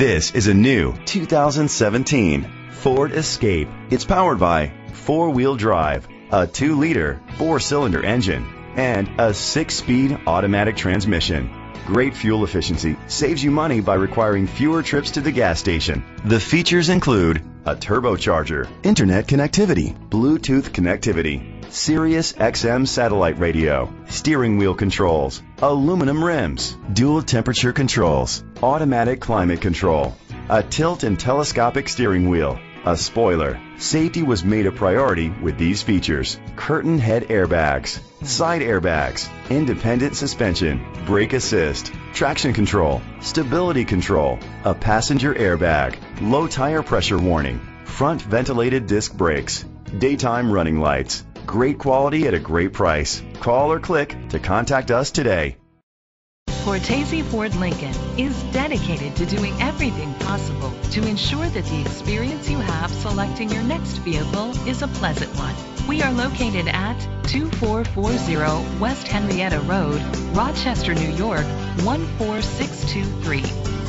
This is a new 2017 Ford Escape. It's powered by four-wheel drive, a 2-liter, four-cylinder engine, and a 6-speed automatic transmission. Great fuel efficiency saves you money by requiring fewer trips to the gas station. The features include a turbocharger, internet connectivity, Bluetooth connectivity, Sirius XM satellite radio, steering wheel controls, aluminum rims, dual temperature controls, automatic climate control, a tilt and telescopic steering wheel, a spoiler. Safety was made a priority with these features. Curtain head airbags, side airbags, independent suspension, brake assist, traction control, stability control, a passenger airbag, low tire pressure warning, front ventilated disc brakes, daytime running lights. Great quality at a great price. Call or click to contact us today. Cortese Ford Lincoln is dedicated to doing everything possible to ensure that the experience you have selecting your next vehicle is a pleasant one. We are located at 2440 West Henrietta Road, Rochester, New York 14623.